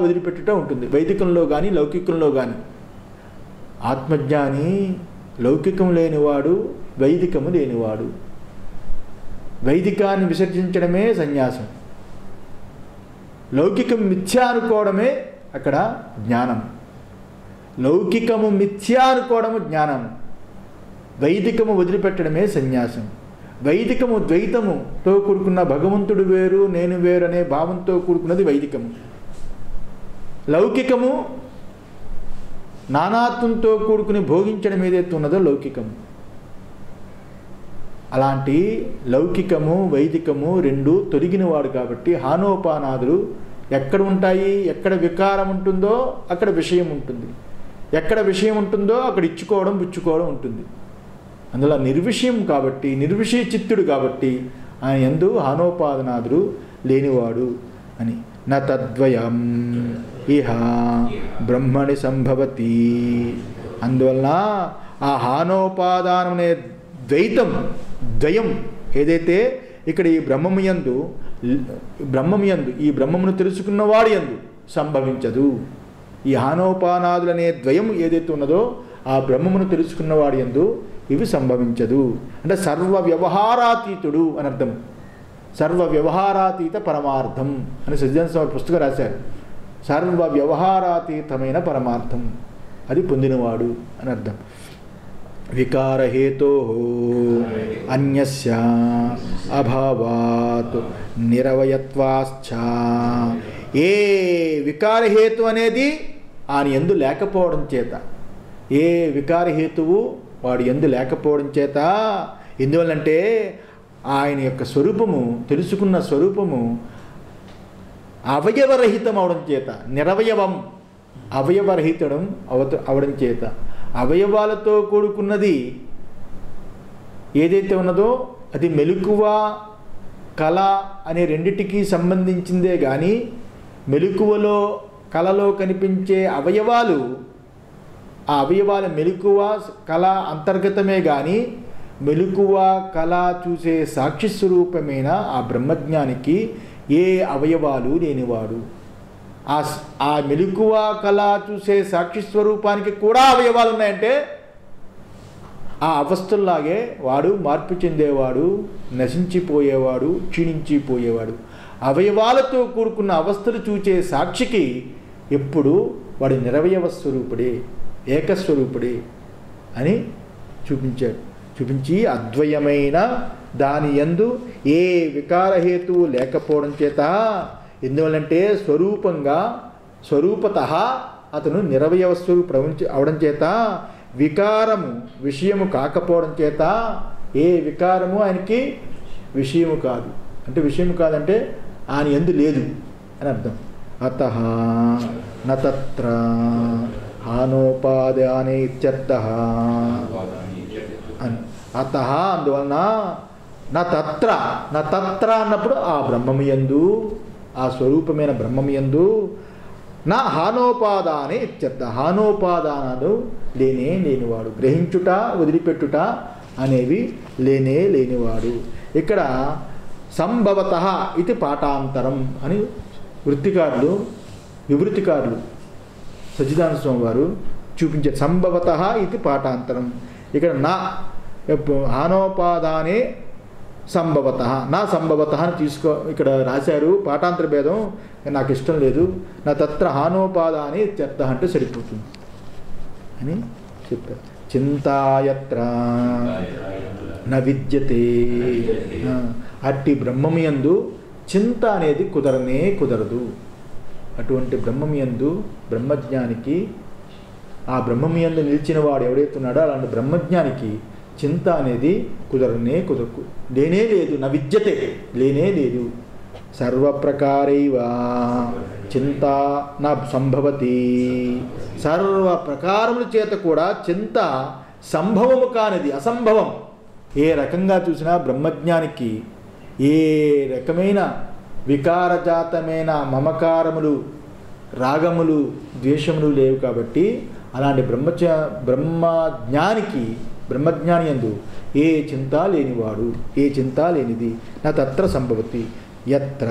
వదిలిపెట్టుట ఉంటుంది. వైదికంలో కానీ లౌకికంలో కానీ ఆత్మజ్ఞాని లౌకికం లేనివాడు వైదికము లేనివాడు. వైదికాన్ని విసర్జించడమే సన్యాసం. లౌకికం మిథ్యా అనుకోవడమే అక్కడ జ్ఞానం. లౌకికము మిథ్యా అనుకోవడము జ్ఞానం. వైదికము వదిలిపెట్టడమే సన్యాసం. వైదికము ద్వైతముతో కూడుకున్న భగవంతుడు వేరు నేను వేరు అనే భావంతో కూడుకున్నది వైదికము. లౌకికము నానాత్వంతో కూడుకుని భోగించడం ఏదైతే ఉన్నదో లౌకికము. అలాంటి లౌకికము వైదికము రెండు తొలగినవాడు కాబట్టి హానోపానాదులు ఎక్కడ ఉంటాయి ఎక్కడ వికారం ఉంటుందో అక్కడ విషయం ఉంటుంది. ఎక్కడ విషయం ఉంటుందో అక్కడ ఇచ్చుకోవడం పుచ్చుకోవడం ఉంటుంది. అందులో నిర్విషయం కాబట్టి నిర్విషయ చిత్తుడు కాబట్టి ఆయన ఎందు హానోపాదనాదులు లేనివాడు అని. నా తద్వయం ఇహ బ్రహ్మణి సంభవతి. అందువలన ఆ హానోపాదానం అనే ద్వైతం ద్వయం ఏదైతే ఇక్కడ ఈ బ్రహ్మము యందు బ్రహ్మము యందు ఈ బ్రహ్మమును తెలుసుకున్నవాడు యందు సంభవించదు. ఈ హానోపానాదులనే ద్వయం ఏదైతే ఉన్నదో ఆ బ్రహ్మమును తెలుసుకున్నవాడు యందు ఇవి సంభవించదు. అంటే సర్వ వ్యవహారాతీతుడు అని అర్థం. సర్వ వ్యవహారాతీత పరమార్థం అని సజ్జన స్వామి పుస్తకం రాశారు. సర్వ వ్యవహారాతీతమైన పరమార్థం. అది పొందినవాడు అని అర్థం. వికారహేతో అన్యస్య అభావాత్ నిరవయత్వాశ్చ. ఏ వికారహేతు అనేది ఆయన ఎందు లేకపోవడం చేత. ఏ వికారహేతువు వాడు ఎందు లేకపోవడం చేత. ఎందువల్లంటే ఆయన యొక్క స్వరూపము తెలుసుకున్న స్వరూపము అవయవరహితం అవడం చేత నిరవయవం అవయవరహితడం అవత అవడం చేత. అవయవాలతో కూడుకున్నది ఏదైతే ఉన్నదో అది మెలకువ కళ అనే రెండిటికి సంబంధించిందే కానీ మెలకువలో కళలో కనిపించే అవయవాలు ఆ అవయవాల మెలకువ కళ అంతర్గతమే కానీ మెలకువ కళ చూసే సాక్షి స్వరూపమైన ఆ బ్రహ్మజ్ఞానికి ఏ అవయవాలు లేనివాడు. ఆ ఆ మెలకువ కళ చూసే సాక్షి స్వరూపానికి కూడా అవయవాలు ఉన్నాయంటే ఆ అవస్థల్లాగే వాడు మార్పు చెందేవాడు నశించిపోయేవాడు క్షీణించిపోయేవాడు. అవయవాలతో కూడుకున్న అవస్థలు చూచే సాక్షికి ఎప్పుడు వాడు నిరవయవ స్వరూపుడే ఏకస్వరూపుడే అని చూపించాడు. చూపించి అద్వయమైన దాని ఎందు ఏ వికారహేతువు లేకపోవడం చేత ఎందువల్లంటే స్వరూపంగా స్వరూపత అతను నిరవయవ స్వరూపుడు అవడం చేత వికారము విషయము కాకపోవడం చేత ఏ వికారము ఆయనకి విషయము కాదు. అంటే విషయము కాదంటే ఆయన ఎందు లేదు అని అర్థం. అత నత్ర హానోపాదానే ఇత్యర్థ అని. అత అందువలన నా తత్ర నా తత్ర అన్నప్పుడు ఆ బ్రహ్మమియందు ఆ స్వరూపమైన బ్రహ్మమియందు నా హానోపాదానే ఇత్యర్థ. హానోపాదానాలు లేనే లేనివాడు. గ్రహించుట వదిలిపెట్టుట అనేవి లేనే లేనివాడు. ఇక్కడ సంభవత ఇది పాఠాంతరం అని వృత్తికారులు వివృత్తికారులు సజ్జిదాన స్వామి వారు చూపించే సంభవత ఇది పాఠాంతరం. ఇక్కడ నా హానోపాదానే సంభవత. నా సంభవత అని తీసుకో ఇక్కడ రాశారు పాఠాంతర భేదం నాకు ఇష్టం లేదు. నా తత్ర హానోపాదాని చెత్త అంటే సరిపోతుంది. అని చెప్పారు. చింతాయత్ర న విద్యతే. అట్టి బ్రహ్మమియందు చింత అనేది కుదరనే కుదరదు. అటువంటి బ్రహ్మమియందు బ్రహ్మజ్ఞానికి ఆ బ్రహ్మమియందు నిలిచిన వాడు ఎవడైతున్నాడో అలాంటి బ్రహ్మజ్ఞానికి చింత అనేది కుదరనే కుదరకు. లేనే లేదు నా విద్యతే. లేనే లేదు. సర్వప్రకారైవ చింత నా సంభవతి. సర్వ ప్రకారముల చేత కూడా చింత సంభవము కానిది అసంభవం. ఏ రకంగా చూసినా బ్రహ్మజ్ఞానికి ఏ రకమైన వికారజాతమైన మమకారములు రాగములు ద్వేషములు లేవు కాబట్టి అలాంటి బ్రహ్మచ బ్రహ్మజ్ఞానికి బ్రహ్మజ్ఞాని ఎందు ఏ చింత లేనివాడు ఏ చింత లేనిది నా తత్ర సంభవతి ఎత్ర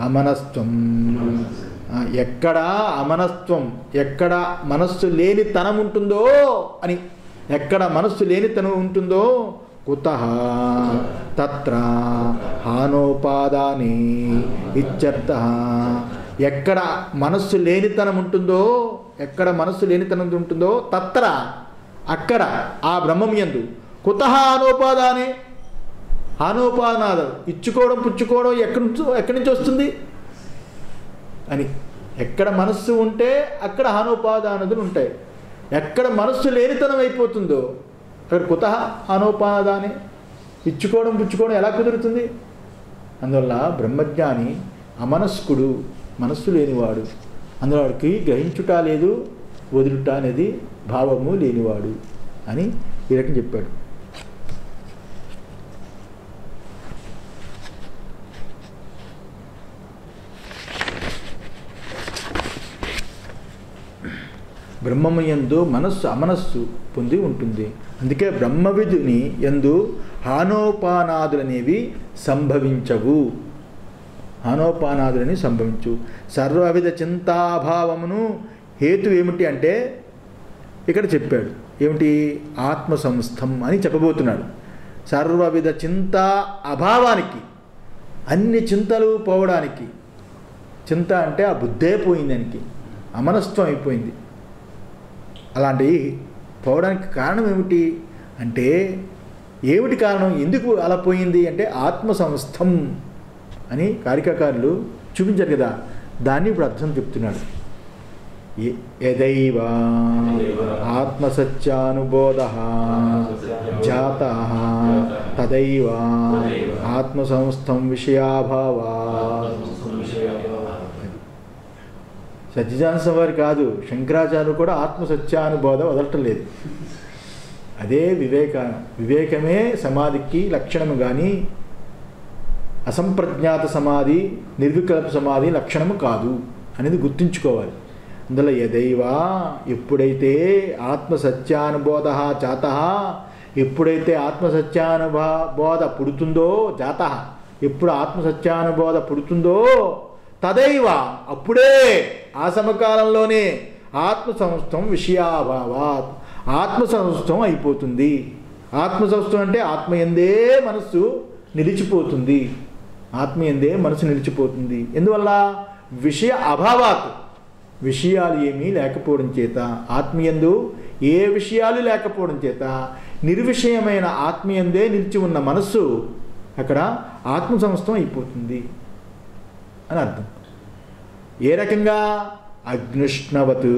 అమనస్త్వం. ఎక్కడా ఎక్కడ అమనస్త్వం ఎక్కడ మనస్సు లేని తనం ఉంటుందో అని ఎక్కడ మనస్సు లేని తనం ఉంటుందో కుత తత్ర హానోపాదాని ఇత్యర్థ. ఎక్కడ మనస్సు లేనితనం ఉంటుందో ఎక్కడ మనస్సు లేనితనం ఉంటుందో తత్ర అక్కడ ఆ బ్రహ్మం యందు. కుత హానోపాదానే హానోపానాదం ఇచ్చుకోవడం పుచ్చుకోవడం ఎక్కడి నుంచి ఎక్కడి నుంచి వస్తుంది? అని. ఎక్కడ మనస్సు ఉంటే అక్కడ హానోపాదానదులు ఉంటాయి. ఎక్కడ మనస్సు లేనితనం అయిపోతుందో అక్కడ కుత హానోపాదానే ఇచ్చుకోవడం పుచ్చుకోవడం ఎలా కుదురుతుంది? అందువల్ల బ్రహ్మజ్ఞాని అమనస్కుడు మనస్సు లేనివాడు. అందులో వాడికి గ్రహించుట లేదు వదులుట అనేది భావము లేనివాడు అని ఈ రకం చెప్పాడు. బ్రహ్మము యందు మనస్సు అమనస్సు పొంది ఉంటుంది. అందుకే బ్రహ్మవిధుని ఎందు హానోపానాదులనేవి సంభవించవు. హానోపానాదులని సంభవించు. సర్వవిధ చింతాభావమును హేతు ఏమిటి అంటే ఇక్కడ చెప్పాడు. ఏమిటి? ఆత్మ సంస్థం అని చెప్పబోతున్నాడు. సర్వవిధ చింత అభావానికి అన్ని చింతలు పోవడానికి. చింత అంటే ఆ బుద్ధే పోయిందానికి అమనస్త్వం అయిపోయింది. అలాంటి పోవడానికి కారణం ఏమిటి? అంటే ఏమిటి కారణం? ఎందుకు అలా పోయింది? అంటే ఆత్మ సంస్థం అని కారికాకారులు చూపించారు కదా దాన్ని ఇప్పుడు అర్థం చెప్తున్నాడు. ఎ- యదైవ ఆత్మసత్యానుబోధ జాత తదైవ ఆత్మసంస్థం విషయాభావా. సత్యజానస వారి కాదు శంకరాచార్యులు కూడా ఆత్మసత్యానుబోధ వదలటం లేదు. అదే వివేక వివేకమే సమాధికి లక్షణము కానీ అసంప్రజ్ఞాత సమాధి నిర్వికల్ప సమాధి లక్షణము కాదు అనేది గుర్తుంచుకోవాలి. అందులో ఎదైవా ఎప్పుడైతే ఆత్మసత్యానుబోధ జాత ఎప్పుడైతే ఆత్మసత్యానుభా బోధ పుడుతుందో జాత ఎప్పుడు ఆత్మసత్యానుబోధ పుడుతుందో తదైవ అప్పుడే ఆ సమకాలంలోనే ఆత్మసంస్థం విషయాభావాత్ ఆత్మసంస్థం అయిపోతుంది. ఆత్మసంస్థం అంటే ఆత్మయందే మనస్సు నిలిచిపోతుంది. ఆత్మీయందే మనసు నిలిచిపోతుంది. ఎందువల్ల? విషయ అభావాత్. విషయాలు ఏమీ లేకపోవడం చేత ఆత్మీయందు ఏ విషయాలు లేకపోవడం చేత నిర్విషయమైన ఆత్మీయందే నిలిచి ఉన్న మనస్సు అక్కడ ఆత్మ సంస్థం అయిపోతుంది అని అర్థం. ఏ రకంగా? అగ్నిష్ణవతు.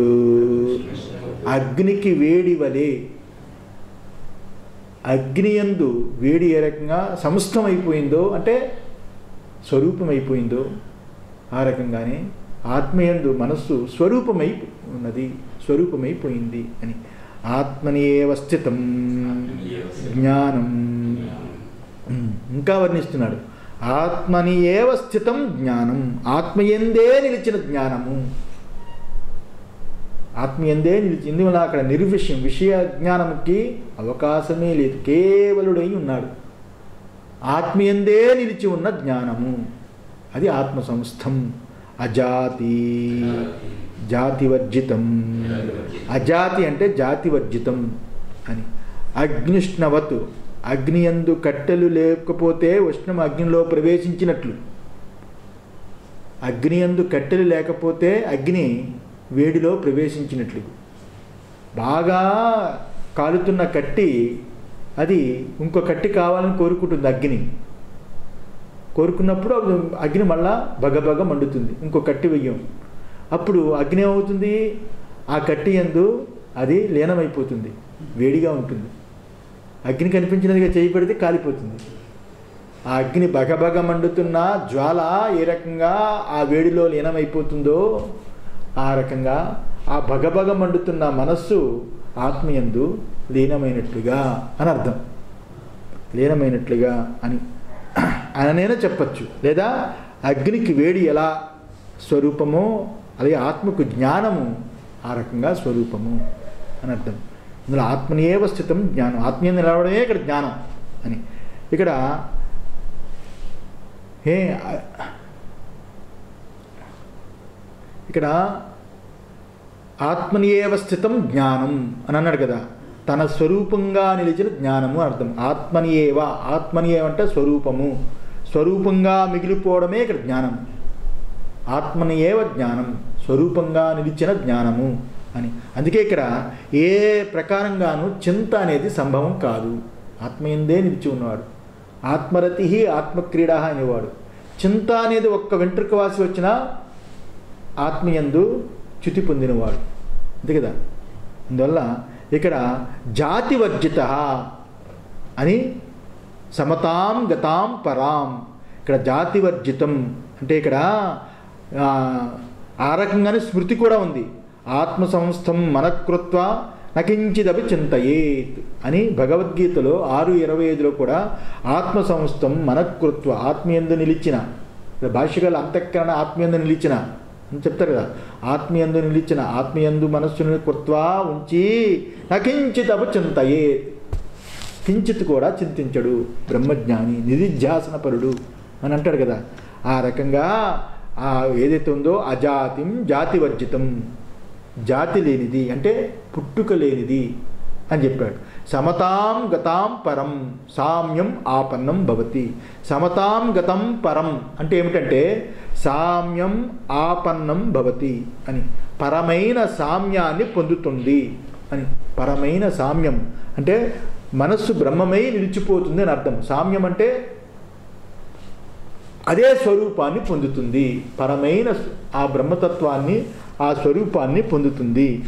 అగ్నికి వేడి వలె. అగ్నియందు వేడి ఏ రకంగా? సమస్తం అయిపోయిందో అంటే స్వరూపం అయిపోయిందో ఆ రకంగానే ఆత్మయందు మనస్సు స్వరూపమై ఉన్నది స్వరూపమైపోయింది అని. ఆత్మని స్థితం జ్ఞానం. ఇంకా వర్ణిస్తున్నాడు. ఆత్మని ఏవ స్థితం జ్ఞానం. ఆత్మయందే నిలిచిన జ్ఞానము. ఆత్మయందే నిలిచి ఇందువల్ల అక్కడ నిర్విషయం విషయ జ్ఞానముకి అవకాశమే లేదు. కేవలుడై ఉన్నాడు. ఆత్మీయందే నిలిచి ఉన్న జ్ఞానము. అది ఆత్మ సంస్థం అజాతి. జాతివర్జితం. అజాతి అంటే జాతివర్జితం అని. అగ్నిష్ణవత్. అగ్నియందు కట్టెలు లేకపోతే ఉష్ణం అగ్నిలో ప్రవేశించినట్లు. అగ్నియందు కట్టెలు లేకపోతే అగ్ని వేడిలో ప్రవేశించినట్లు. బాగా కాలుతున్న కట్టి అది ఇంకో కట్టి కావాలని కోరుకుంటుంది అగ్ని. కోరుకున్నప్పుడు అది అగ్ని మళ్ళా బగబగ మండుతుంది. ఇంకో కట్టి వెయ్యం. అప్పుడు అగ్ని ఏమవుతుంది? ఆ కట్టి ఎందు అది లీనమైపోతుంది. వేడిగా ఉంటుంది. అగ్ని కనిపించినదిగా చేయబడితే కాలిపోతుంది. ఆ అగ్ని బగబగ మండుతున్న జ్వాల ఏ రకంగా ఆ వేడిలో లీనమైపోతుందో ఆ రకంగా ఆ బగబగ మండుతున్న మనస్సు ఆత్మయందు లీనమైనట్లుగా అని అర్థం. లీనమైనట్లుగా అని. అననైనా చెప్పచ్చు. లేదా అగ్నికి వేడి ఎలా స్వరూపమో అలాగే ఆత్మకు జ్ఞానము ఆ రకంగా స్వరూపము అని అర్థం. ఇందులో ఆత్మనియేవ స్థితం జ్ఞానం. ఆత్మీయ నిలవడమే ఇక్కడ జ్ఞానం అని. ఇక్కడ ఏ ఇక్కడ ఆత్మనియేవ స్థితం జ్ఞానం అని అన్నాడు కదా. తన స్వరూపంగా నిలిచిన జ్ఞానము అర్థం. ఆత్మని ఏవా ఆత్మని ఏవంటే స్వరూపము. స్వరూపంగా మిగిలిపోవడమే ఇక్కడ జ్ఞానం. ఆత్మని ఏవ జ్ఞానం. స్వరూపంగా నిలిచిన జ్ఞానము అని. అందుకే ఇక్కడ ఏ ప్రకారంగానూ చింత అనేది సంభవం కాదు. ఆత్మయందే నిలిచి ఉన్నవాడు. ఆత్మరతి ఆత్మక్రీడ అనేవాడు. చింత అనేది ఒక్క వెంట్రుక వాసి వచ్చినా ఆత్మయందు చ్యుతి పొందినవాడు. అంతే కదా? అందువల్ల ఇక్కడ జాతివర్జిత అని సమతాం గతాం పరాం. ఇక్కడ జాతివర్జితం అంటే ఇక్కడ ఆ, రకంగానే స్మృతి కూడా ఉంది. ఆత్మ సంస్థం మనకృత్వ నకించిదవి చింతయేత్ అని భగవద్గీతలో ఆరు ఇరవై ఐదులో కూడా ఆత్మ సంస్థం మనకృత్వ ఆత్మీయందు నిలిచిన ఇక్కడ భాష్యకాల అంతఃకరణ ఆత్మీయందు నిలిచిన అని చెప్తారు కదా. ఆత్మీయందు నిలిచిన ఆత్మీయందు మనస్సుని కృత్వా ఉంచి నకించితపు చింతయే కించిత్ కూడా చింతించడు. బ్రహ్మజ్ఞాని నిధిధ్యాసనపరుడు అని అంటాడు కదా. ఆ రకంగా ఆ ఏదైతే ఉందో అజాతిం జాతివర్జితం జాతి లేనిది అంటే పుట్టుక లేనిది అని చెప్పాడు. సమతాం గతాం పరం సామ్యం ఆపన్నం భవతి. సమతాం గతం పరం అంటే ఏమిటంటే సామ్యం ఆపన్నం భవతి అని. పరమైన సామ్యాన్ని పొందుతుంది అని. పరమైన సామ్యం అంటే మనస్సు బ్రహ్మమై నిలిచిపోతుంది అని అర్థం. సామ్యం అంటే అదే స్వరూపాన్ని పొందుతుంది. పరమైన ఆ బ్రహ్మతత్వాన్ని ఆ స్వరూపాన్ని పొందుతుంది.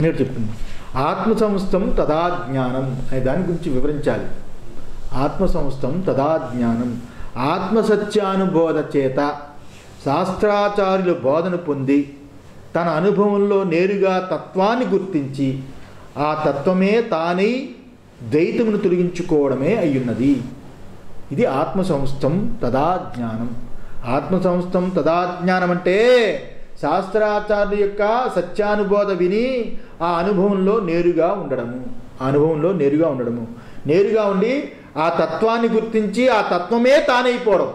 నేను చెప్తున్నాను ఆత్మసంస్థం తదా జ్ఞానం అనే దాని గురించి వివరించాలి. ఆత్మసంస్థం తదా జ్ఞానం ఆత్మసత్యానుబోధ చేత శాస్త్రాచార్యుల బోధన పొంది తన అనుభవంలో నేరుగా తత్వాన్ని గుర్తించి ఆ తత్వమే తానై ద్వైతమును తొలగించుకోవడమే అయ్యున్నది. ఇది ఆత్మసంస్థం తదా జ్ఞానం ఆత్మసంస్థం తదా జ్ఞానం అంటే శాస్త్రాచార్యుల యొక్క సత్యానుబోధ విని ఆ అనుభవంలో నేరుగా ఉండడము. ఆ అనుభవంలో నేరుగా ఉండడము. నేరుగా ఉండి ఆ తత్వాన్ని గుర్తించి ఆ తత్వమే తానైపోవడం.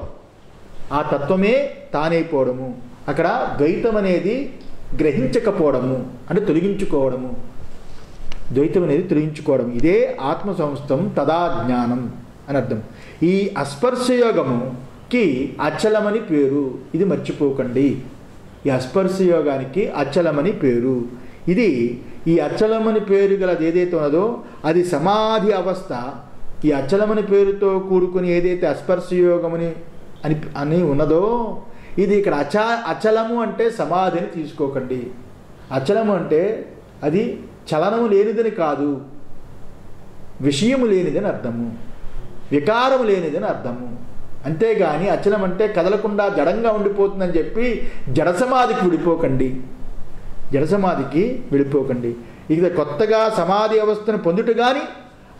ఆ తత్వమే తానైపోవడము. అక్కడ ద్వైతం అనేది గ్రహించకపోవడము అంటే తొలగించుకోవడము. ద్వైతం అనేది తొలగించుకోవడం ఇదే ఆత్మ సంస్థం తదా జ్ఞానం అని అర్థం. ఈ అస్పర్శయోగముకి అచలమని పేరు. ఇది మర్చిపోకండి. ఈ అస్పర్శయోగానికి అచ్చలమని పేరు. ఇది ఈ అచ్చలమని పేరు గలది ఏదైతే ఉన్నదో అది సమాధి అవస్థ. ఈ అచ్చలమని పేరుతో కూడుకుని ఏదైతే అస్పర్శయోగమని అని అని ఉన్నదో ఇది ఇక్కడ అచ అచలము అంటే సమాధిని తీసుకోకండి. అచలము అంటే అది చలనము లేనిదని కాదు. విషయము లేనిదని అర్థము. వికారము లేనిదని అర్థము. అంతేగాని అచలం అంటే కదలకుండా జడంగా ఉండిపోతుందని చెప్పి జడసమాధికి విడిపోకండి. జడసమాధికి విడిపోకండి. ఇక కొత్తగా సమాధి అవస్థను పొందుట కానీ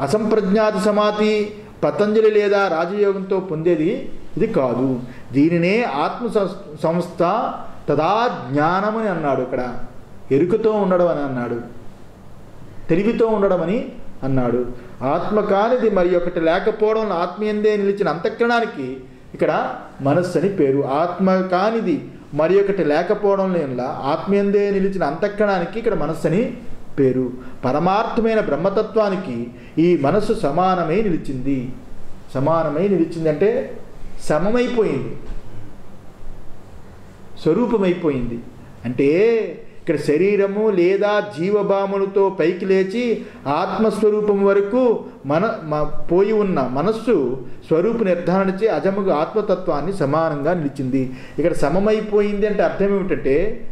అసంప్రజ్ఞాత సమాధి పతంజలి లేదా రాజయోగంతో పొందేది ఇది కాదు. దీనినే ఆత్మ సంస్థ తదా జ్ఞానమని అన్నాడు ఇక్కడ. ఎరుకతో ఉండడం అని అన్నాడు. తెలివితో ఉండడం అని అన్నాడు. ఆత్మ కానిది మరి ఒకటి లేకపోవడం ఆత్మీయందే నిలిచిన అంతఃకరణానికి ఇక్కడ మనస్సు అని పేరు. ఆత్మ కానిది మరి ఒకటి లేకపోవడం లేనిలా ఆత్మీయందే నిలిచిన అంతఃకరణానికి ఇక్కడ మనస్సు అని పేరు. పరమార్థమైన బ్రహ్మతత్వానికి ఈ మనస్సు సమానమై నిలిచింది. సమానమై నిలిచింది అంటే సమమైపోయింది. స్వరూపమైపోయింది. అంటే ఇక్కడ శరీరము లేదా జీవభాములతో పైకి లేచి ఆత్మస్వరూపం వరకు మన పోయి ఉన్న మనస్సు స్వరూప నిర్ధారణచే అజముగా ఆత్మతత్వాన్ని సమానంగా నిలిచింది. ఇక్కడ సమమైపోయింది అంటే అర్థం ఏమిటంటే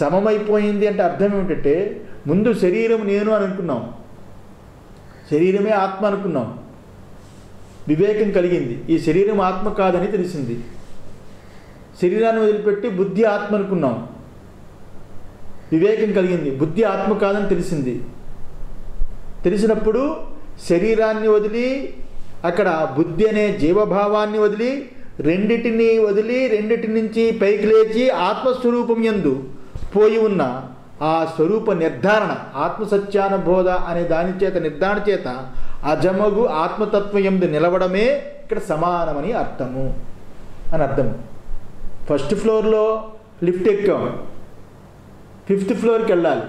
సమమైపోయింది అంటే అర్థం ఏమిటంటే ముందు శరీరం నేను అని అనుకున్నాం. శరీరమే ఆత్మ అనుకున్నాం. వివేకం కలిగింది. ఈ శరీరం ఆత్మ కాదని తెలిసింది. శరీరాన్ని వదిలిపెట్టి బుద్ధి ఆత్మ అనుకున్నాం. వివేకం కలిగింది. బుద్ధి ఆత్మ కాదని తెలిసింది. తెలిసినప్పుడు శరీరాన్ని వదిలి అక్కడ బుద్ధి అనే జీవభావాన్ని వదిలి రెండిటిని వదిలి రెండిటి నుంచి పైకి లేచి ఆత్మస్వరూపం ఎందు పోయి ఉన్న ఆ స్వరూప నిర్ధారణ ఆత్మసత్యానుబోధ అనే దాని చేత నిర్ధారణ చేత అజమగు ఆత్మతత్వం ఎందు నిలవడమే ఇక్కడ సమానమని అర్థము అని అర్థము ఫస్ట్ ఫ్లోర్లో లిఫ్ట్ ఎక్కాం. ఫిఫ్త్ ఫ్లోర్కి వెళ్ళాలి.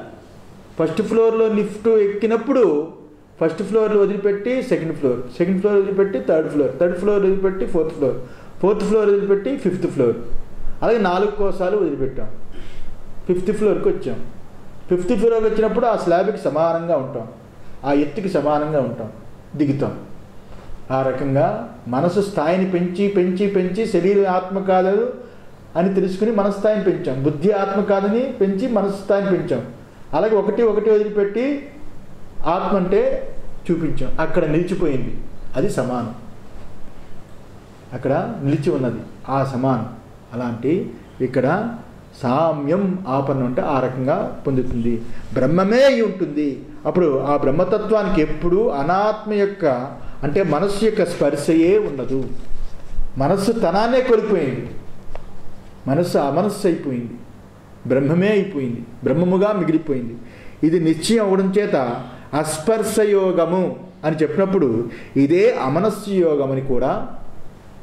ఫస్ట్ ఫ్లోర్లో లిఫ్ట్ ఎక్కినప్పుడు ఫస్ట్ ఫ్లోర్లో వదిలిపెట్టి సెకండ్ ఫ్లోర్ సెకండ్ ఫ్లోర్ వదిలిపెట్టి థర్డ్ ఫ్లోర్ థర్డ్ ఫ్లోర్ వదిలిపెట్టి ఫోర్త్ ఫ్లోర్ ఫోర్త్ ఫ్లోర్ వదిలిపెట్టి ఫిఫ్త్ ఫ్లోర్. అలాగే నాలుగు కోసాలు వదిలిపెట్టాం. ఫిఫ్త్ ఫ్లోర్కి వచ్చాం. ఫిఫ్త్ ఫ్లోర్కి వచ్చినప్పుడు ఆ స్లాబ్కి సమానంగా ఉంటాం. ఆ ఎత్తుకి సమానంగా ఉంటాం. దిగుతాం. ఆ రకంగా మనసు స్థాయిని పెంచి పెంచి పెంచి శరీర ఆత్మ కాదు అని తెలుసుకుని మనస్థాయిని పెంచాం. బుద్ధి ఆత్మ కాదని పెంచి మనస్థాయిని పెంచాం. అలాగే ఒకటి ఒకటి వదిలిపెట్టి ఆత్మ అంటే చూపించాం. అక్కడ నిలిచిపోయింది. అది సమానం. అక్కడ నిలిచి ఉన్నది. ఆ సమానం. అలాంటి ఇక్కడ సామ్యం ఆపన్నం అంటే ఆ రకంగా పొందుతుంది. బ్రహ్మమే అయి ఉంటుంది. అప్పుడు ఆ బ్రహ్మతత్వానికి ఎప్పుడు అనాత్మ యొక్క అంటే మనస్సు యొక్క స్పర్శయే ఉండదు. మనస్సు తనానే కోల్పోయింది. మనస్సు అమనస్సు అయిపోయింది. బ్రహ్మమే అయిపోయింది. బ్రహ్మముగా మిగిలిపోయింది. ఇది నిశ్చయం అవడం చేత అస్పర్శయోగము అని చెప్పినప్పుడు ఇదే అమనస్సు యోగం అని కూడా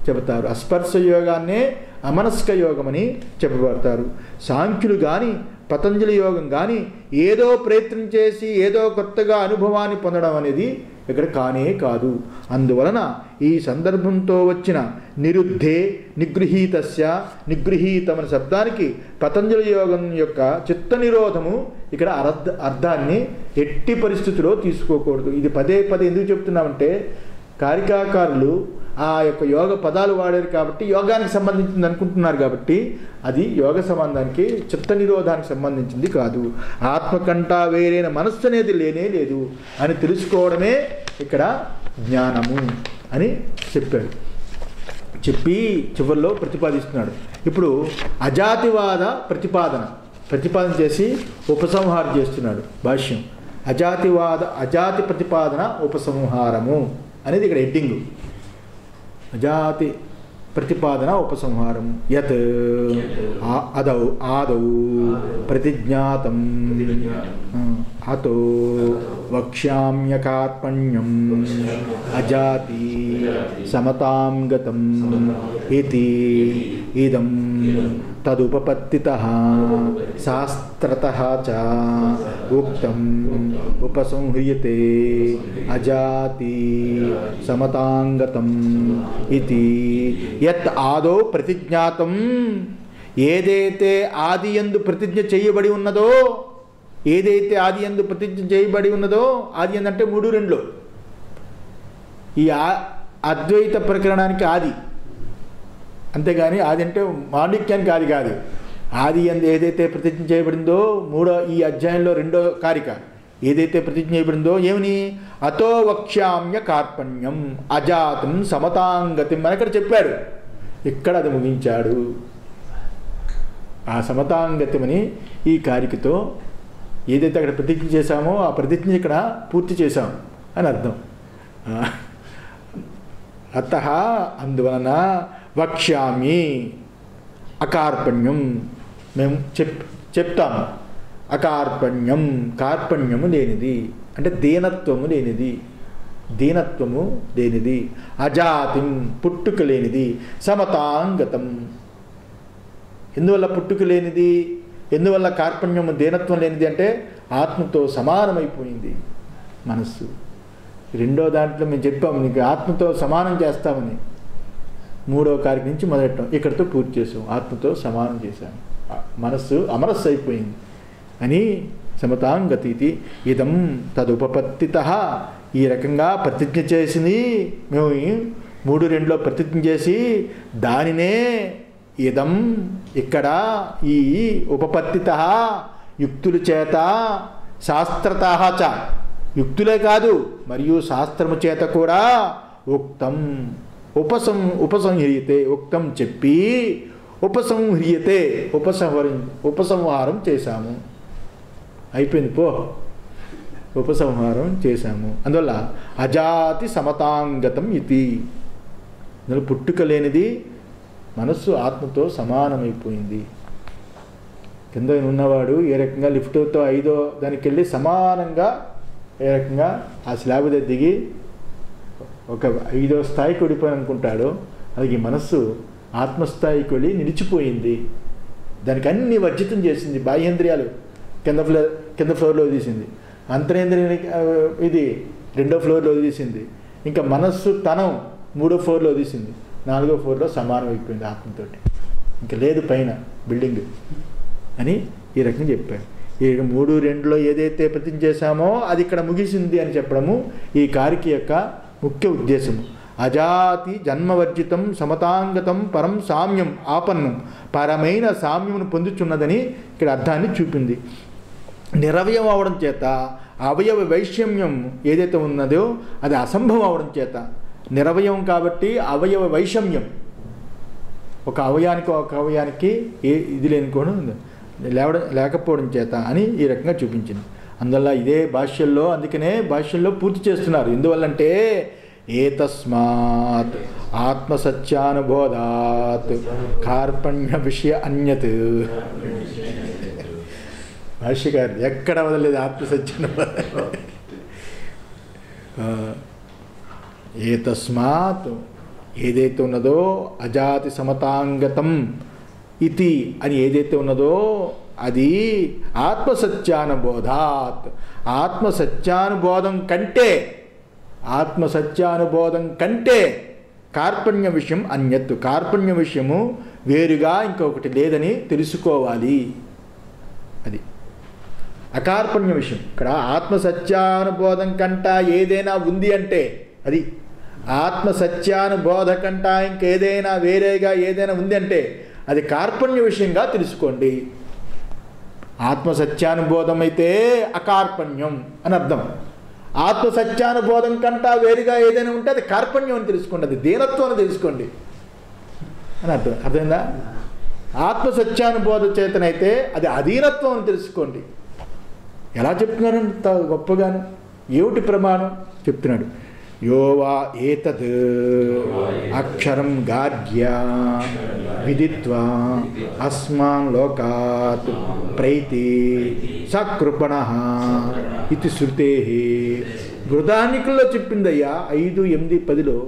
చెబుతారు. అస్పర్శ యోగాన్నే అమనస్క యోగమని చెప్పబడతారు. సాంఖ్యులు కానీ పతంజలి యోగం కానీ ఏదో ప్రయత్నం చేసి ఏదో కొత్తగా అనుభవాన్ని పొందడం అనేది ఇక్కడ కానే కాదు. అందువలన ఈ సందర్భంతో వచ్చిన నిరుద్ధే నిగృహీతస్య నిగృహీతమైన శబ్దానికి పతంజలి యోగం యొక్క చిత్త నిరోధము ఇక్కడ అర్థ అర్థాన్ని ఎట్టి పరిస్థితిలో తీసుకోకూడదు. ఇది పదే పదే ఎందుకు చెప్తున్నామంటే కారికాకారులు ఆ యొక్క యోగ పదాలు వాడారు కాబట్టి యోగానికి సంబంధించింది అనుకుంటున్నారు కాబట్టి అది యోగ సంబంధానికి చిత్త నిరోధానికి సంబంధించింది కాదు. ఆత్మకంటా వేరైన మనస్సు అనేది లేనే లేదు అని తెలుసుకోవడమే ఇక్కడ జ్ఞానము అని చెప్పాడు. చెప్పి చివరిలో ప్రతిపాదిస్తున్నాడు. ఇప్పుడు అజాతివాద ప్రతిపాదన ప్రతిపాదన చేసి ఉపసంహారం చేస్తున్నాడు భాష్యం. అజాతివాద అజాతి ప్రతిపాదన ఉపసంహారము అనేది ఇక్కడ ఎడ్డింగు అజాతి ప్రతిపాదన ఉపసంహారం యత్ ఆ- అదౌ ఆదౌ హతో ఆ, వక్ష్యామ్యకార్పణ్యం అజాతి సమతాం గతం ఇది ఇదం తదుపపత్తిత శాస్త్రత చ ఉక్తం ఉపసంహ్రియతే అజాతి సమతాంగతం ఇది యత్ ఆదో ప్రతిజ్ఞాతం ఏదైతే ఆది ఎందు ప్రతిజ్ఞ చేయబడి ఉన్నదో ఏదైతే ఆది ఎందు ప్రతిజ్ఞ చేయబడి ఉన్నదో ఆది ఎందంటే అంటే మూడు రెండులో. ఈ ఆ- అద్వైత ప్రకరణానికి ఆది. అంతేగాని ఆది అంటే మాండిక్యానికి ఆది కాదు. ఆది ఎందు ఏదైతే ప్రతిజ్ఞ చేయబడిందో మూడో ఈ అధ్యాయంలో రెండో కారిక. ఏదైతే ప్రతిజ్ఞ చేయబడిందో ఏమని? అతో వక్ష్యామ్య కార్పణ్యం అజాతం సమతాంగతిం అని ఇక్కడ చెప్పాడు. ఇక్కడ అది ముగించాడు. ఆ సమతాంగత్యమని ఈ కారికతో ఏదైతే అక్కడ ప్రతిజ్ఞ చేశామో ఆ ప్రతిజ్ఞ ఇక్కడ పూర్తి చేశాం అని అర్థం. అత అందువలన వక్ష్యామి అకార్పణ్యం. మేము చెప్ చెప్తాము. అకార్పణ్యం కార్పణ్యము లేనిది. అంటే దీనత్వము లేనిది. దీనత్వము లేనిది. అజాతిం పుట్టుక లేనిది. సమతాంగతం. ఎందువల్ల పుట్టుక లేనిది? ఎందువల్ల కార్పణ్యము దీనత్వం లేనిది అంటే ఆత్మతో సమానమైపోయింది మనస్సు. రెండో దాంట్లో మేము చెప్పాము నీకు ఆత్మతో సమానం చేస్తామని. మూడో కారికి నుంచి మొదలెట్టాం ఇక్కడితో పూర్తి చేసాం ఆత్మతో సమానం చేశాము మనస్సు అమరస్సు అయిపోయింది అని సమతాంగతీతి ఇదం తదుపపత్తిత ఈ రకంగా ప్రతిజ్ఞ చేసింది. మేము మూడు రెండులో ప్రతిజ్ఞ చేసి దానినే ఇదం ఇక్కడ ఈ ఉపపత్తిత యుక్తుల చేత శాస్త్రత చ. యుక్తులే కాదు మరియు శాస్త్రము చేత కూడా ఉక్తం. ఉపసం ఉపసంహ్రియతే ఉక్తం చెప్పి ఉపసంహ్రియతే ఉపసంహరి ఉపసంహారం చేశాము. అయిపోయింది పో. ఉపసంహారం చేశాము. అందువల్ల అజాతి సమతాంగతం ఇది అందులో పుట్టుక లేనిది మనస్సు ఆత్మతో సమానమైపోయింది. కింద ఉన్నవాడు ఏ రకంగా లిఫ్ట్తో ఐదో దానికి వెళ్ళి సమానంగా ఏ రకంగా ఆ స్లాబ్ దిగి ఒక ఐదో స్థాయికి వెళ్ళిపోయి అనుకుంటాడో అది మనస్సు ఆత్మస్థాయికి వెళ్ళి నిలిచిపోయింది. దానికి అన్ని వర్జితం చేసింది బాహ్యేంద్రియాలు కింద ఫ్లోర్ కింద ఫ్లోర్లో తీసింది అంతరేంద్రియ ఇది రెండో ఫ్లోర్లో తీసింది ఇంకా మనస్సు తనం మూడో ఫ్లోర్లో తీసింది నాలుగో ఫ్లోర్లో సమానం అయిపోయింది ఆత్మతోటి. ఇంకా లేదు పైన బిల్డింగ్ అని ఈ రకంగా చెప్పాడు ఈ మూడు రెండులో ఏదైతే ప్రతిజ్ఞ చేశామో అది ఇక్కడ ముగిసింది అని చెప్పడము ఈ కారికి యొక్క ముఖ్య ఉద్దేశము. అజాతి జన్మవర్జితం సమతాంగతం పరం సామ్యం ఆపన్నం. పరమైన సామ్యమును పొందుచున్నదని ఇక్కడ అర్థాన్ని చూపింది. నిరవయం అవడం చేత అవయవ వైషమ్యం ఏదైతే ఉన్నదో అది అసంభవం అవడం చేత నిరవయం కాబట్టి అవయవ వైషమ్యం. ఒక అవయానికి ఒక అవయానికి ఏ ఇది లేనుకోను లేవడం లేకపోవడం చేత అని ఈ రకంగా చూపించింది. అందువల్ల ఇదే భాష్యంలో అందుకనే భాష్యంలో పూర్తి చేస్తున్నారు. ఎందువల్లంటే ఏతస్మాత్ ఆత్మసత్యానుబోధాత్ కార్పణ్య విషయ అన్యత్. భాష్యకారు ఎక్కడ వదలేదు ఆత్మసత్యానుబోధ ఏ తస్మాత్ ఏదైతే ఉన్నదో అజాతి సమతాంగతం ఇది అని ఏదైతే ఉన్నదో అది ఆత్మసత్యానుబోధాత్. ఆత్మసత్యానుబోధం కంటే ఆత్మసత్యానుబోధం కంటే కార్పణ్య విషయం అన్యత్తు. కార్పణ్య విషయము వేరుగా ఇంకొకటి లేదని తెలుసుకోవాలి. అది అకార్పణ్య విషయం. ఇక్కడ ఆత్మసత్యానుబోధం కంట ఏదైనా ఉంది అంటే అది ఆత్మ సత్యానుబోధ కంట ఇంకేదైనా వేరేగా ఏదైనా ఉందంటే అది కార్పణ్య విషయంగా తెలుసుకోండి. ఆత్మ సత్యానుబోధం అయితే అకార్పణ్యం అని అర్థం. ఆత్మ సత్యానుబోధం వేరుగా ఏదైనా ఉంటే అది కార్పణ్యం అని తెలుసుకోండి అది దీనత్వం అని తెలుసుకోండి. అని అర్థం. అర్థమైందా? ఆత్మ సత్యానుబోధ చేతనైతే అది అధీనత్వం అని తెలుసుకోండి. ఎలా చెప్తున్నారు గొప్పగాను? ఏమిటి ప్రమాణం? చెప్తున్నాడు. యోవా ఏతద్ అక్షరం గార్గ్య విదిత్వా అస్మాన్ లోకాత్ ప్రైతి సకృపణ ఇది శృతే వృధానికుల్లో చెప్పిందయ్యా ఐదు ఎనిమిది పదిలో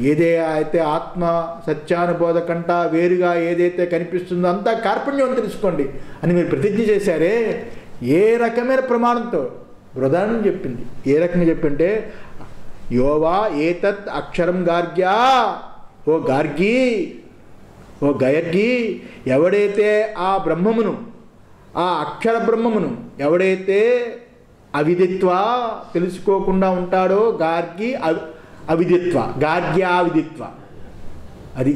ఏదే అయితే ఆత్మ సత్యానుబోధ కంట వేరుగా ఏదైతే కనిపిస్తుందో అంతా కార్పణ్యం తెలుసుకోండి అని మీరు ప్రతిజ్ఞ చేశారే ఏ రకమైన ప్రమాణంతో వృధానం చెప్పింది. ఏ రకంగా చెప్పింటే యోవా ఏతత్ అక్షరం గార్గ్యా. ఓ గార్గి ఓ గయర్గి ఎవడైతే ఆ బ్రహ్మమును ఆ అక్షర బ్రహ్మమును ఎవడైతే అవిదిత్వ తెలుసుకోకుండా ఉంటాడో గార్గి అవి అవిదిత్వ గార్గ్యావిదిత్వ. అది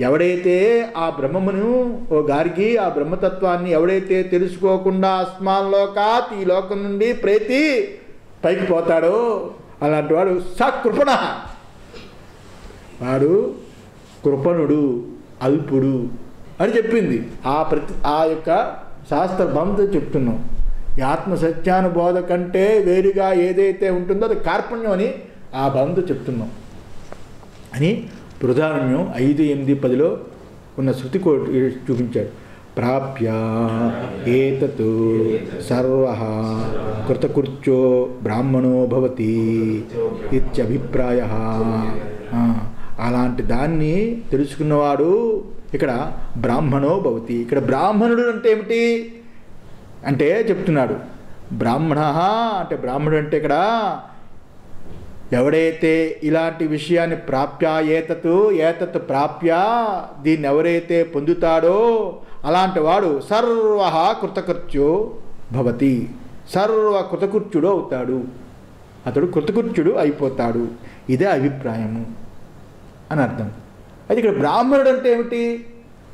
ఎవడైతే ఆ బ్రహ్మమును ఓ గార్గి ఆ బ్రహ్మతత్వాన్ని ఎవడైతే తెలుసుకోకుండా అస్మాన్లోకాత్ ఈ లోకం నుండి ప్రేతి పైకి పోతాడో అలాంటి వాడు సకృపణ. వాడు కృపణుడు అల్పుడు అని చెప్పింది. ఆ ప్రతి ఆ యొక్క శాస్త్ర భావంతో చెప్తున్నాం. ఈ ఆత్మ సత్యానుబోధ కంటే వేరుగా ఏదైతే ఉంటుందో అది కార్పణ్యం అని ఆ భావంతో చెప్తున్నాం. అని ప్రధానమ్యం ఐదు ఎనిమిది పదిలో ఉన్న శృతి కోటి చూపించాడు. ప్రాప్య ఏతత్ సర్వ కృతకృత్యో బ్రాహ్మణో భవతి ఇత్యభిప్రాయ అలాంటి దాన్ని తెలుసుకున్నవాడు ఇక్కడ బ్రాహ్మణో భవతి. ఇక్కడ బ్రాహ్మణుడు అంటే ఏమిటి? అంటే చెప్తున్నాడు బ్రాహ్మణ అంటే బ్రాహ్మణుడు అంటే ఇక్కడ ఎవడైతే ఇలాంటి విషయాన్ని ప్రాప్య ఏతత్ ఏతత్ ప్రాప్య దీన్ని ఎవరైతే పొందుతాడో అలాంటి వాడు సర్వ కృతకృత్యో భవతి. సర్వ కృతకృత్యుడు అవుతాడు. అతడు కృతకృత్యుడు అయిపోతాడు. ఇదే అభిప్రాయము అని అర్థం. అయితే ఇక్కడ బ్రాహ్మణుడు అంటే ఏమిటి?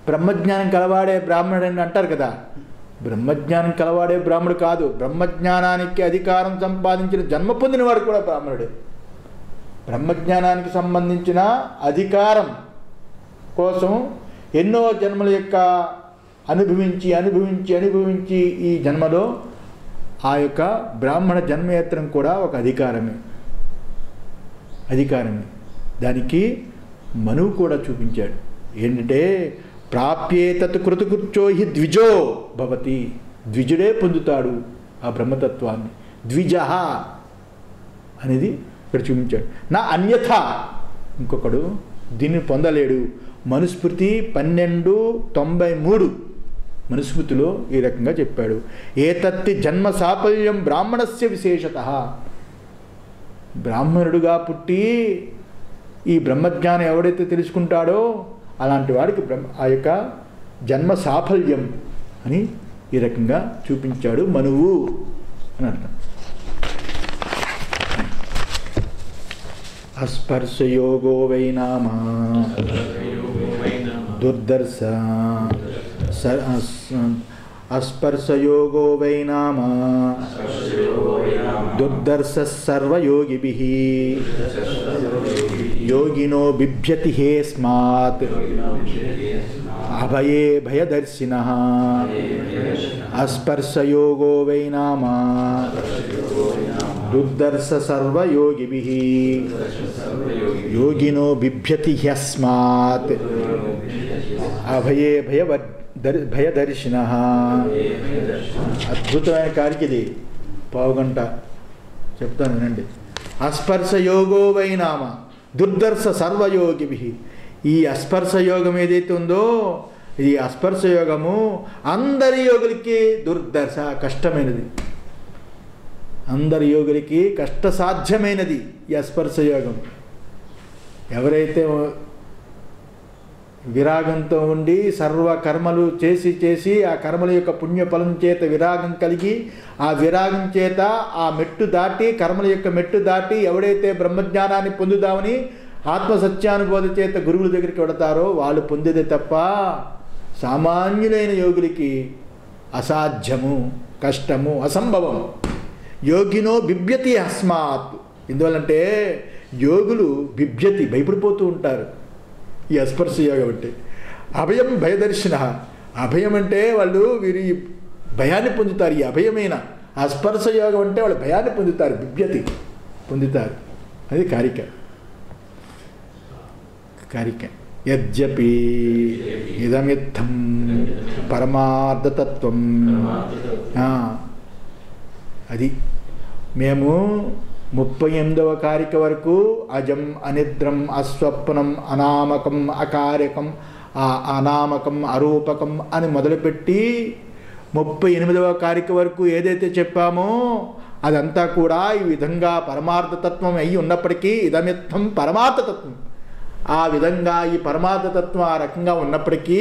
బ్రహ్మజ్ఞానం కలవాడే బ్రాహ్మణుడు అని అంటారు కదా. బ్రహ్మజ్ఞానం కలవాడే బ్రాహ్మణుడు కాదు. బ్రహ్మజ్ఞానానికి అధికారం సంపాదించిన జన్మ పొందినవాడు కూడా బ్రాహ్మణుడే. బ్రహ్మజ్ఞానానికి సంబంధించిన అధికారం కోసం ఎన్నో జన్మల యొక్క అనుభవించి అనుభవించి అనుభవించి ఈ జన్మలో ఆ యొక్క బ్రాహ్మణ జన్మయత్రం కూడా ఒక అధికారమే. అధికారమే. దానికి మనువు కూడా చూపించాడు. ఏంటంటే ప్రాప్యేతత్ కృతకృత్యోహి ద్విజో భవతి. ద్విజుడే పొందుతాడు ఆ బ్రహ్మతత్వాన్ని. ద్విజ అనేది ఇక్కడ చూపించాడు. నా అన్యథ ఇంకొకడు దీన్ని పొందలేడు. మనుస్మృతి పన్నెండు తొంభై మూడు. మనుస్మృతిలో ఈ రకంగా చెప్పాడు. ఏతత్తి జన్మ సాఫల్యం బ్రాహ్మణస్య విశేషత. బ్రాహ్మణుడుగా పుట్టి ఈ బ్రహ్మజ్ఞానం ఎవడైతే తెలుసుకుంటాడో అలాంటి వాడికి బ్రహ్మ ఆ యొక్క జన్మ సాఫల్యం అని ఈ రకంగా చూపించాడు మనువు అని అర్థం. అస్పర్శయోగో వై నామా. దుర్దర్శ. స- అస్- అస్పర్శయోగో వై నామా దుర్దర్శ సర్వయోగిభి యోగినో బిభ్యతి హే స్మాత్ అభయే భయదర్శిన అస్పర్శయోగో వై నామా దుర్దర్శ సర్వయోగిభి యోగినో భయదర్శిన. అద్భుతమైన కారికి ఇది పావుగంట చెప్తాను వినండి. అస్పర్శ యోగో వై నామ దుర్దర్శ సర్వయోగిభి. ఈ అస్పర్శ యోగం ఏదైతే ఉందో ఈ అస్పర్శ యోగము అందరి యోగులకి దుర్దర్శ కష్టమైనది. అందరి యోగులకి కష్టసాధ్యమైనది ఈ అస్పర్శ యోగం ఎవరైతే విరాగంతో ఉండి సర్వ కర్మలు చేసి చేసి ఆ కర్మల యొక్క పుణ్యఫలం చేత విరాగం కలిగి ఆ విరాగం చేత ఆ మెట్టు దాటి కర్మల యొక్క మెట్టు దాటి ఎవడైతే బ్రహ్మజ్ఞానాన్ని పొందుదామని ఆత్మసత్యానుబోధ చేత గురువుల దగ్గరికి వెడతారో వాళ్ళు పొందేదే తప్ప సామాన్యులైన యోగులకి అసాధ్యము కష్టము అసంభవం. యోగినో బిభ్యతి అస్మాత్. ఎందువల్లంటే యోగులు బిభ్యతి భయపడిపోతూ ఉంటారు. ఈ అస్పర్శ యోగం అంటే అభయం భయదర్శిన. అభయం అంటే వాళ్ళు వీరి భయాన్ని పొందుతారు. ఈ అభయమైన అస్పర్శ యోగం అంటే వాళ్ళు భయాన్ని పొందుతారు. బిభ్యతి పొందుతారు. అది కారిక. కారిక. యద్యపి ఇదమిత్థం పరమార్థతత్వం. అది మేము ముప్పై ఎనిమిదవ కారిక వరకు అజం అనిద్రం అస్వప్నం అనామకం అకార్యకం ఆ అనామకం అరూపకం అని మొదలుపెట్టి ముప్పై ఎనిమిదవ కారిక వరకు ఏదైతే చెప్పామో అదంతా కూడా ఈ విధంగా పరమార్థతత్వం అయి ఉన్నప్పటికీ ఇదమిత్తం పరమార్థతత్వం ఆ విధంగా ఈ పరమార్థతత్వం ఆ రకంగా ఉన్నప్పటికీ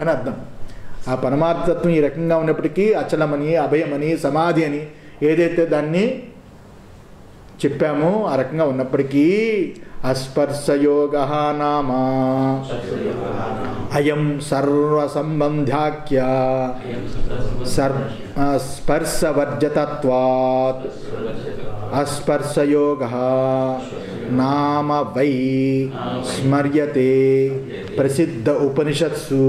అని అర్థం. ఆ పరమార్థతత్వం ఈ రకంగా ఉన్నప్పటికీ అచలమని అభయమని సమాధి అని ఏదైతే దాన్ని చెప్పాము ఆ రకంగా ఉన్నప్పటికీ అస్పర్శయోగ నామా. అయం సర్వసంబంధ్యాఖ్య. సర్ స్పర్శవర్జతత్వాత్. అస్పర్శయోగ నామ వై స్మర్యతే. ప్రసిద్ధ ఉపనిషత్సు.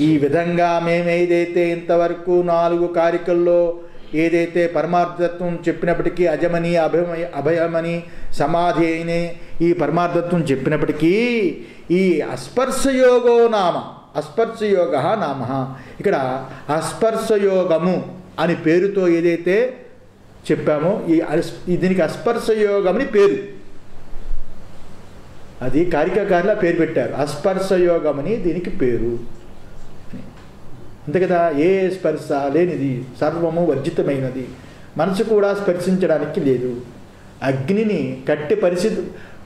ఈ విధంగా మేము ఏదైతే ఇంతవరకు నాలుగు కారికల్లో ఏదైతే పరమార్థతత్వం చెప్పినప్పటికీ అజమని అభయమని అభయమని సమాధి అయినే ఈ పరమార్థత్వం చెప్పినప్పటికీ ఈ అస్పర్శయోగో నామ అస్పర్శయోగ నామ. ఇక్కడ అస్పర్శయోగము అని పేరుతో ఏదైతే చెప్పామో ఈ అస్- ఈ దీనికి అస్పర్శయోగం అని పేరు. అది కారికాకారుల పేరు పెట్టారు. అస్పర్శయోగం అని దీనికి పేరు. అంతే కదా ఏ స్పర్శ లేనిది సర్వము వర్జితమైనది. మనసు కూడా స్పర్శించడానికి లేదు. అగ్నిని కట్టి పరిశుద్ధ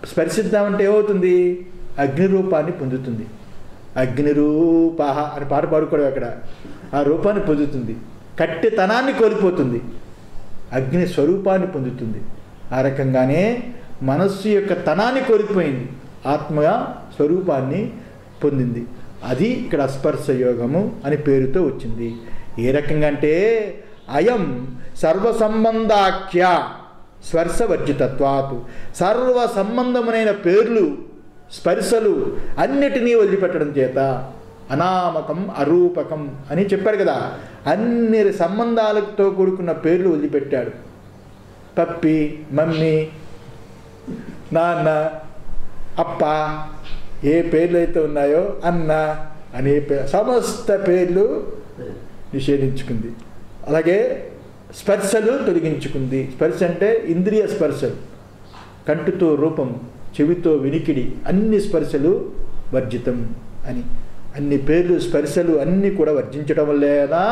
స్పర్శిద్దామంటే ఏమవుతుంది? అగ్ని రూపాన్ని పొందుతుంది. అగ్ని రూపాహ అని పాట పాడుకోవడం అక్కడ ఆ రూపాన్ని పొందుతుంది. కట్టితనాన్ని కోల్పోతుంది. అగ్ని స్వరూపాన్ని పొందుతుంది. ఆ రకంగానే మనస్సు యొక్క తనాన్ని కోల్పోయింది. ఆత్మ స్వరూపాన్ని పొందింది. అది ఇక్కడ స్పర్శ యోగము అని పేరుతో వచ్చింది. ఏ రకంగా అంటే అయం సర్వసంబంధాఖ్య స్పర్శవర్జితత్వాత్. సర్వ సంబంధమునైన పేర్లు స్పర్శలు అన్నిటినీ వదిలిపెట్టడం చేత అనామకం అరూపకం అని చెప్పారు కదా. అన్ని సంబంధాలతో కూడుకున్న పేర్లు వదిలిపెట్టాడు. పప్పి మమ్మీ నాన్న అప్ప ఏ పేర్లు అయితే ఉన్నాయో అన్న అనే పే సమస్త పేర్లు నిషేధించుకుంది. అలాగే స్పర్శలు తొలగించుకుంది. స్పర్శ అంటే ఇంద్రియ స్పర్శలు. కంటితో రూపం చెవితో వినికిడి అన్ని స్పర్శలు వర్జితం అని. అన్ని పేర్లు స్పర్శలు అన్నీ కూడా వర్జించడం వల్లేనా?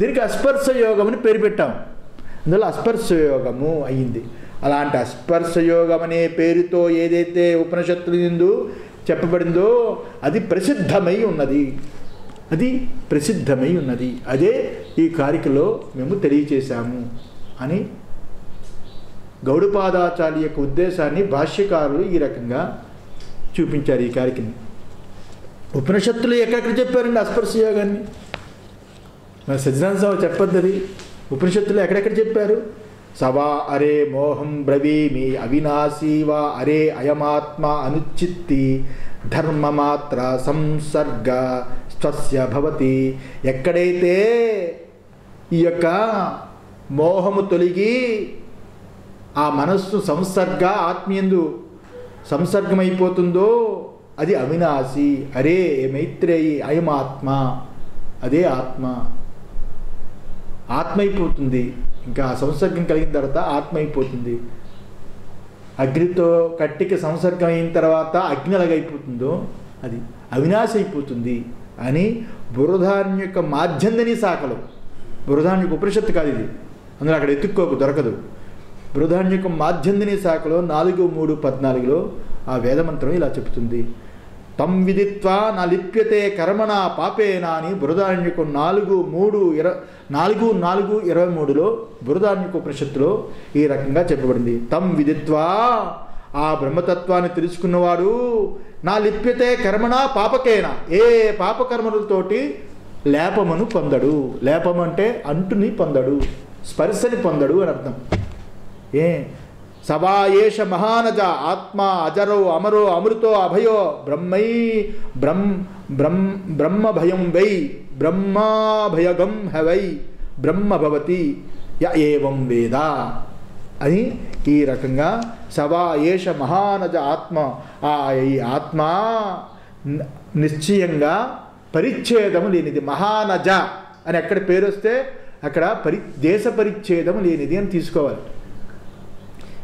దీనికి అస్పర్శ యోగం అని పేరు పెట్టాం. అందువల్ల అస్పర్శ యోగము అయింది. అలాంటి అస్పర్శ యోగం అనే పేరుతో ఏదైతే ఉపనిషత్తులు ఎందు చెప్పబడిందో అది ప్రసిద్ధమై ఉన్నది. అది ప్రసిద్ధమై ఉన్నది. అదే ఈ కారికలో మేము తెలియచేశాము అని గౌడపాదాచార్య యొక్క ఉద్దేశాన్ని భాష్యకారులు ఈ రకంగా చూపించారు ఈ కారికని. ఉపనిషత్తులు ఎక్కడెక్కడ చెప్పారండి అస్పర్శ యోగాన్ని? మన సజ్జనాంశం సభ చెప్పద్దు ఉపనిషత్తులు ఎక్కడెక్కడ చెప్పారు? సవా అరే మోహం బ్రవీమి అవినాశీ వా అరే అయమాత్మ అనుచిత్తి ధర్మమాత్ర సంసర్గ స్వస్య భవతి. ఎక్కడైతే ఈ యొక్క మోహము తొలగి ఆ మనస్సు సంసర్గ ఆత్మీయందు సంసర్గమైపోతుందో అది అవినాశి. అరే మైత్రేయి అయమాత్మ. అదే ఆత్మ. ఆత్మ అయిపోతుంది ఇంకా సంసర్గం కలిగిన తర్వాత ఆత్మ అయిపోతుంది. అగ్నితో కట్టికి సంసర్గం అయిన తర్వాత అగ్ని ఎలాగైపోతుందో అది అవినాశ అయిపోతుంది. అని బురధాన్య యొక్క మాధ్యందని శాఖలు బురధాన్య యొక్క ఉపనిషత్తు కాదు ఇది. అందులో అక్కడ ఎత్తుక్కోకు దొరకదు. బృధాన్య యొక్క మాధ్యందిని శాఖలో నాలుగు మూడు పద్నాలుగులో ఆ వేదమంత్రం ఇలా చెబుతుంది. తం విదిత్వా నా లిప్యతే కర్మణ పాపేనా అని బృహదారణ్యకు నాలుగు మూడు ఇర నాలుగు నాలుగు ఇరవై మూడులో బృహదారణ్యకు ఉపనిషత్తులో ఈ రకంగా చెప్పబడింది. తం విదిత్వా ఆ బ్రహ్మతత్వాన్ని తెలుసుకున్నవాడు నా లిప్యతే కర్మణ పాపకేనా? ఏ పాపకర్మలతోటి లేపమును పొందడు. లేపమంటే అంటుని పొందడు స్పర్శని పొందడు అని అర్థం. ఏ సవాయేష మహానజ ఆత్మ అజరో అమరో అమృతో అభయో బ్రహ్మై బ్రహ్మ బ్రహ్మ బ్రహ్మ భయం వై బ్రహ్మాభయగం హవై బ్రహ్మ భవతి య ఏవం వేద అని ఈ రకంగా సవా ఏష మహానజ ఆత్మ ఆ ఈ ఆత్మ నిశ్చయంగా పరిచ్ఛేదము లేనిది. మహానజ అని ఎక్కడ పేరు వస్తే అక్కడ పరి దేశ పరిచ్ఛేదము లేనిది అని తీసుకోవాలి.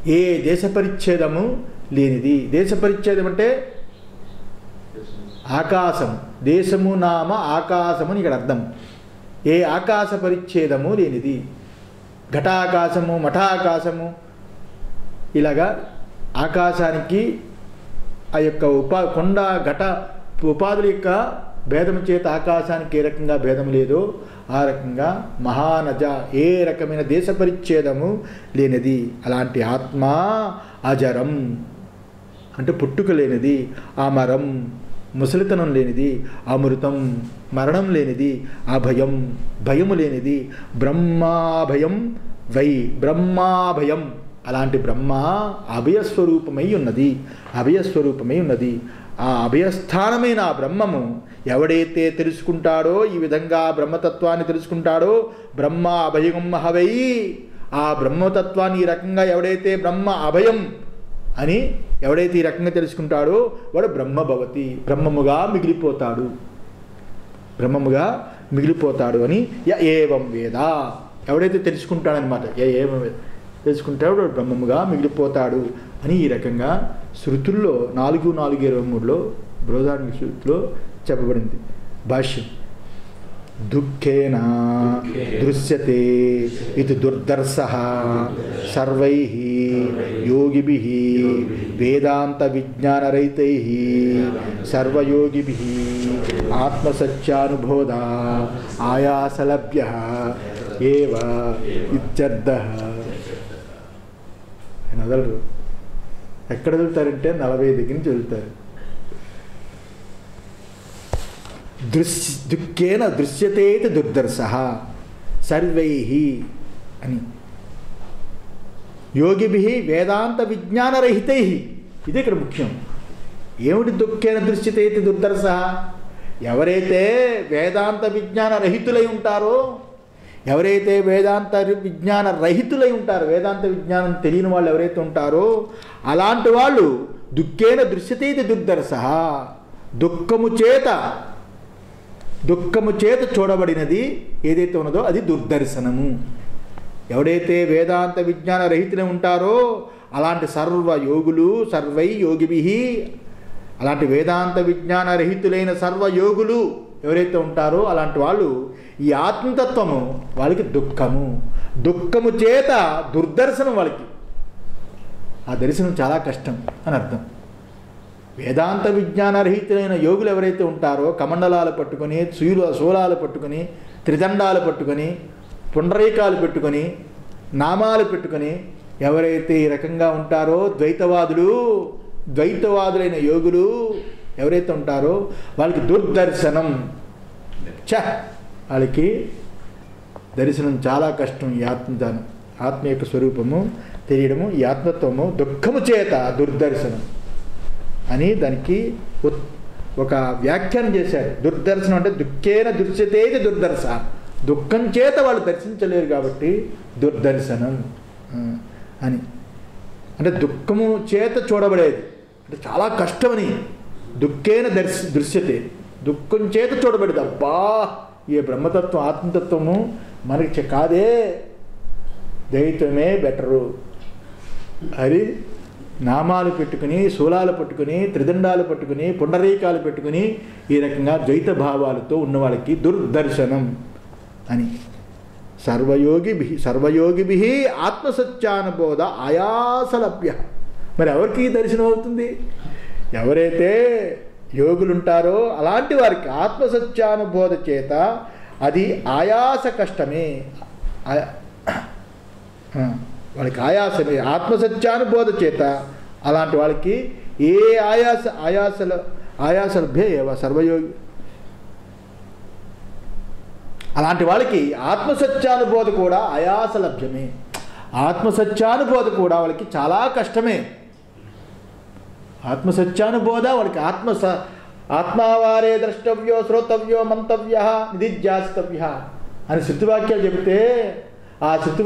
ఏ దేశ పరిచ్ఛేదము లేనిది. దేశ పరిచ్ఛేదం అంటే ఆకాశం. దేశము నామ ఆకాశము అని ఇక్కడ అర్థం. ఏ ఆకాశ పరిచ్ఛేదము లేనిది. ఘటాకాశము మఠాకాశము ఇలాగా ఆకాశానికి ఆ యొక్క ఉపా కొండ ఘట ఉపాధుల యొక్క భేదం చేత ఆకాశానికి ఏ రకంగా భేదం లేదో ఆ రకంగా మహానజ ఏ రకమైన దేశ పరిచ్ఛేదము లేనిది. అలాంటి ఆత్మ అజరం. అంటే పుట్టుక లేనిది అమరం ముసలితనం లేనిది అమృతం మరణం లేనిది అభయం భయము లేనిది బ్రహ్మాభయం వై బ్రహ్మాభయం. అలాంటి బ్రహ్మ అభయస్వరూపమై ఉన్నది. అభయస్వరూపమై ఉన్నది. ఆ అభయస్థానమైన ఆ బ్రహ్మము ఎవడైతే తెలుసుకుంటాడో ఈ విధంగా బ్రహ్మతత్వాన్ని తెలుసుకుంటాడో బ్రహ్మ అభయం హవై ఆ బ్రహ్మతత్వాన్ని ఈ రకంగా ఎవడైతే బ్రహ్మ అభయం అని ఎవడైతే ఈ రకంగా తెలుసుకుంటాడో వాడు బ్రహ్మభవతి బ్రహ్మముగా మిగిలిపోతాడు. బ్రహ్మముగా మిగిలిపోతాడు అని య ఏవం వేద. ఎవడైతే తెలుసుకుంటాడనమాట య ఏవం వేద తెలుసుకుంటాడు వాడు బ్రహ్మముగా మిగిలిపోతాడు అని ఈ రకంగా శృతుల్లో నాలుగు నాలుగు ఇరవై మూడులో బృహదాన్ని శృతిలో చెప్పబడింది. భాష్యం. దుఃఖేన దృశ్యతే ఇది దుర్దర్శ. సర్వై యోగిభి వేదాంత విజ్ఞానరైతై సర్వయోగిభి ఆత్మసత్యానుబోధ ఆయాసలభ్య ఏవ ఇత్యర్థ. ఆయన వదలరు. ఎక్కడ వెళ్తారంటే నలభై దగ్గర నుంచి వెళ్తారు. దృశ్య దుఃఖేన దృశ్యతేతి దుర్దర్శ. సర్వై అని. యోగిభి వేదాంత విజ్ఞానరహితై. ఇది ఇక్కడ ముఖ్యం. ఏమిటి దుఃఖేన దృశ్యతేతి దుర్దర్శ? ఎవరైతే వేదాంత విజ్ఞాన రహితులై ఉంటారో ఎవరైతే వేదాంత విజ్ఞాన రహితులై ఉంటారో వేదాంత విజ్ఞానం తెలియని వాళ్ళు ఎవరైతే ఉంటారో అలాంటి వాళ్ళు దుఃఖేన దృశ్యతేది దుర్దర్శ. దుఃఖము చేత దుఃఖము చేత చూడబడినది ఏదైతే ఉన్నదో అది దుర్దర్శనము. ఎవడైతే వేదాంత విజ్ఞాన రహితులు ఉంటారో అలాంటి సర్వ యోగులు సర్వై యోగిభి అలాంటి వేదాంత విజ్ఞాన రహితులైన సర్వయోగులు ఎవరైతే ఉంటారో అలాంటి వాళ్ళు ఈ ఆత్మతత్వము వాళ్ళకి దుఃఖము. దుఃఖము చేత దుర్దర్శనం వాళ్ళకి. ఆ దర్శనం చాలా కష్టం అని అర్థం. వేదాంత విజ్ఞానరహితులైన యోగులు ఎవరైతే ఉంటారో కమండలాలు పట్టుకొని చూలు శూలాలు పట్టుకొని త్రిదండాలు పట్టుకొని పుండరీకాలు పెట్టుకొని నామాలు పెట్టుకొని ఎవరైతే ఈ రకంగా ఉంటారో ద్వైతవాదులు ద్వైతవాదులైన యోగులు ఎవరైతే ఉంటారో వాళ్ళకి దుర్దర్శనం. చ వాళ్ళకి దర్శనం చాలా కష్టం ఈ ఆత్మదానం ఆత్మ యొక్క స్వరూపము తెలియడము ఈ ఆత్మత్వము దుఃఖము చేత దుర్దర్శనం. అని దానికి ఒక వ్యాఖ్యానం చేశారు. దుర్దర్శనం అంటే దుఃఖేన దృశ్యతేది దుర్దర్శ. దుఃఖం చేత వాళ్ళు దర్శించలేరు కాబట్టి దుర్దర్శనం. అని. అంటే దుఃఖము చేత చూడబడేది. అంటే చాలా కష్టమని. దుఃఖేన దర్శ దృశ్యతే. దుఃఖం చేత చూడబడేది. అబ్బా ఈ బ్రహ్మతత్వం ఆత్మతత్వము మనకి కాదే. దైత్వమే బెటరు. అది నామాలు పెట్టుకుని శూలాలు పట్టుకుని త్రిదండాలు పట్టుకుని పుండరీకాలు పెట్టుకుని ఈ రకంగా ద్వైత భావాలతో ఉన్న వాళ్ళకి దుర్దర్శనం అని. సర్వయోగిభి సర్వయోగిభి ఆత్మసత్యానుబోధ ఆయాసలభ్య. మరి ఎవరికి దర్శనం అవుతుంది? ఎవరైతే యోగులుంటారో అలాంటి వారికి ఆత్మసత్యానుబోధ చేత అది ఆయాస కష్టమే. ఆ, వాళ్ళకి ఆయాసమే ఆత్మసత్యానుబోధ చేత అలాంటి వాళ్ళకి ఏ ఆయాస ఆయాసల ఆయాసలభ్యే ఏవ సర్వయోగి. అలాంటి వాళ్ళకి ఆత్మసత్యానుబోధ కూడా ఆయాస లభ్యమే. ఆత్మసత్యానుబోధ కూడా వాళ్ళకి చాలా కష్టమే. ఆత్మసత్యానుబోధ వాళ్ళకి ఆత్మ స ఆత్మావారే ద్రష్టవ్యో శ్రోతవ్యో మంతవ్య నిధిధ్యాస్తవ్య అని శృతివాక్యాలు చెబితే ఆ శృతివా